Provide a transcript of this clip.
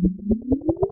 フフフフ。